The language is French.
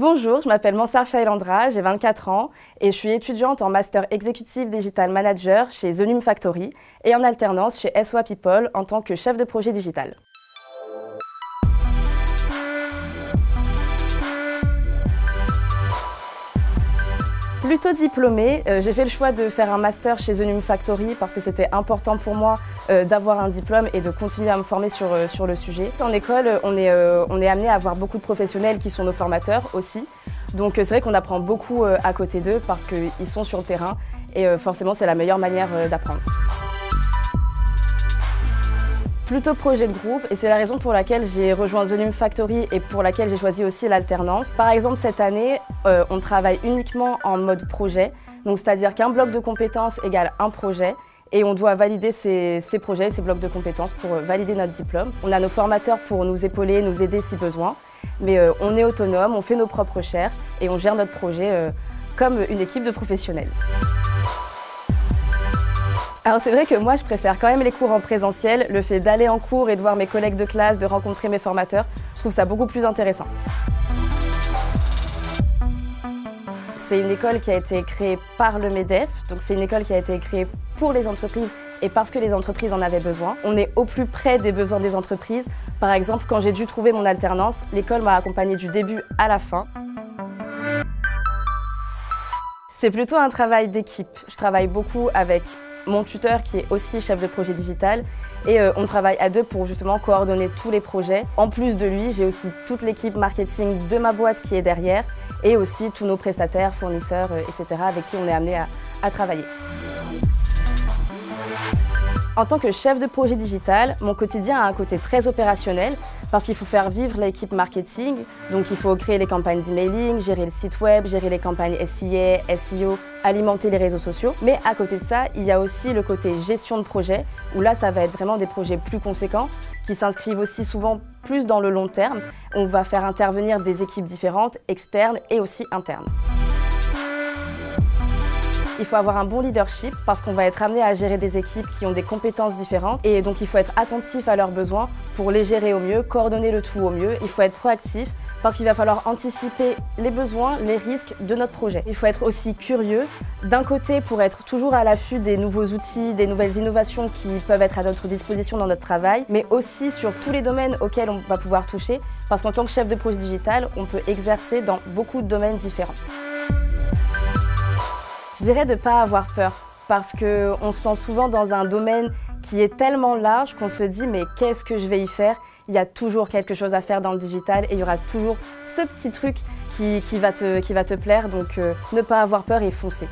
Bonjour, je m'appelle Mansar Shailandra, j'ai 24 ans et je suis étudiante en Master Executive Digital Manager chez The Factory et en alternance chez SOA People en tant que chef de projet digital. Plutôt diplômée, euh, j'ai fait le choix de faire un master chez The Factory parce que c'était important pour moi euh, d'avoir un diplôme et de continuer à me former sur, euh, sur le sujet. En école, on est, on est amené à avoir beaucoup de professionnels qui sont nos formateurs aussi. Donc c'est vrai qu'on apprend beaucoup à côté d'eux parce qu'ils sont sur le terrain et forcément c'est la meilleure manière d'apprendre plutôt projet de groupe et c'est la raison pour laquelle j'ai rejoint The Factory et pour laquelle j'ai choisi aussi l'alternance. Par exemple, cette année, euh, on travaille uniquement en mode projet, donc c'est-à-dire qu'un bloc de compétences égale un projet et on doit valider ces, projets, ces blocs de compétences pour euh, valider notre diplôme. On a nos formateurs pour nous épauler, nous aider si besoin, mais euh, on est autonome, on fait nos propres recherches et on gère notre projet comme une équipe de professionnels. Alors c'est vrai que moi je préfère quand même les cours en présentiel, le fait d'aller en cours et de voir mes collègues de classe, de rencontrer mes formateurs, je trouve ça beaucoup plus intéressant. C'est une école qui a été créée par le MEDEF, donc c'est une école qui a été créée pour les entreprises et parce que les entreprises en avaient besoin. On est au plus près des besoins des entreprises. Par exemple, quand j'ai dû trouver mon alternance, l'école m'a accompagnée du début à la fin. C'est plutôt un travail d'équipe. Je travaille beaucoup avec mon tuteur qui est aussi chef de projet digital et euh, on travaille à deux pour justement coordonner tous les projets. En plus de lui, j'ai aussi toute l'équipe marketing de ma boîte qui est derrière et aussi tous nos prestataires, fournisseurs, euh, etc. avec qui on est amené à travailler. En tant que chef de projet digital, mon quotidien a un côté très opérationnel parce qu'il faut faire vivre l'équipe marketing. Donc il faut créer les campagnes d'emailing, gérer le site web, gérer les campagnes SIA, SEO, alimenter les réseaux sociaux. Mais à côté de ça, il y a aussi le côté gestion de projet où là ça va être vraiment des projets plus conséquents qui s'inscrivent aussi souvent plus dans le long terme. On va faire intervenir des équipes différentes, externes et aussi internes. Il faut avoir un bon leadership parce qu'on va être amené à gérer des équipes qui ont des compétences différentes et donc il faut être attentif à leurs besoins pour les gérer au mieux, coordonner le tout au mieux. Il faut être proactif parce qu'il va falloir anticiper les besoins, les risques de notre projet. Il faut être aussi curieux, d'un côté pour être toujours à l'affût des nouveaux outils, des nouvelles innovations qui peuvent être à notre disposition dans notre travail, mais aussi sur tous les domaines auxquels on va pouvoir toucher, parce qu'en tant que chef de projet digital, on peut exercer dans beaucoup de domaines différents. Je dirais de ne pas avoir peur parce qu'on se lance souvent dans un domaine qui est tellement large qu'on se dit mais qu'est-ce que je vais y faire? Il y a toujours quelque chose à faire dans le digital et il y aura toujours ce petit truc qui, va, te, plaire. Donc euh, ne pas avoir peur et foncer.